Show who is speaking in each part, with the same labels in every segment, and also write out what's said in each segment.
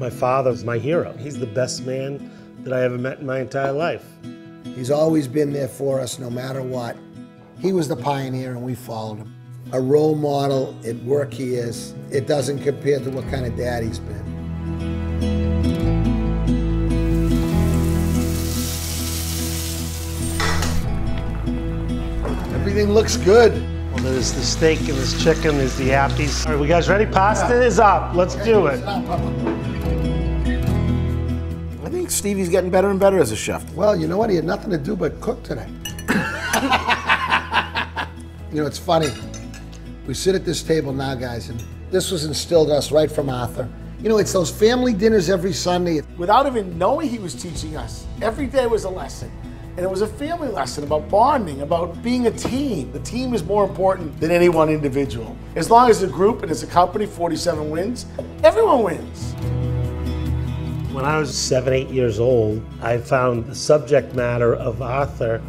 Speaker 1: My father's my hero. He's the best man that I ever met in my entire life.
Speaker 2: He's always been there for us no matter what. He was the pioneer and we followed him. A role model at work he is. It doesn't compare to what kind of dad he's been. Everything looks good.
Speaker 1: Well, there's the steak and this chicken, there's the appies. All right, we guys ready? Pasta is up. Let's do it.
Speaker 3: Think Stevie's getting better and better as a chef.
Speaker 2: Well, you know what? He had nothing to do but cook today. you know, it's funny. We sit at this table now, guys, and this was instilled in us right from Arthur. You know, it's those family dinners every Sunday.
Speaker 4: Without even knowing he was teaching us, every day was a lesson. And it was a family lesson about bonding, about being a team. The team is more important than any one individual. As long as a group and as a company, 47 wins, everyone wins.
Speaker 1: When I was seven, eight years old, I found the subject matter of Arthur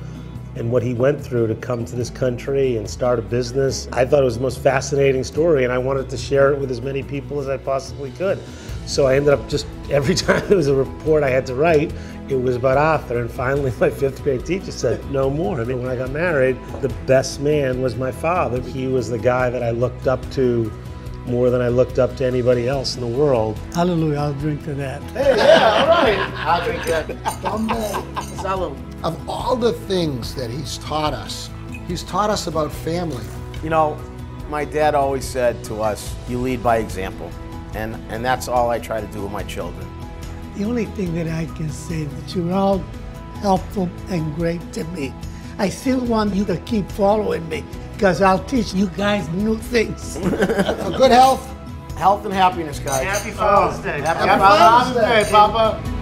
Speaker 1: and what he went through to come to this country and start a business. I thought it was the most fascinating story, and I wanted to share it with as many people as I possibly could. So I ended up just every time there was a report I had to write, it was about Arthur. And finally, my fifth grade teacher said, No more. I mean, when I got married, the best man was my father. He was the guy that I looked up to more than I looked up to anybody else in the world.
Speaker 5: Hallelujah, I'll drink to that.
Speaker 4: Hey, yeah, all right.
Speaker 3: I'll drink that. Salud.
Speaker 2: Of all the things that he's taught us, he's taught us about family.
Speaker 3: You know, my dad always said to us, you lead by example. And, and that's all I try to do with my children.
Speaker 5: The only thing that I can say that you're all helpful and great to me. I still want you to keep following me because I'll teach you guys new things.
Speaker 2: For good health,
Speaker 3: Health and happiness, guys.
Speaker 1: Happy Father's Day.
Speaker 3: Happy
Speaker 4: Happy
Speaker 3: Father's
Speaker 4: Father's Day, Papa.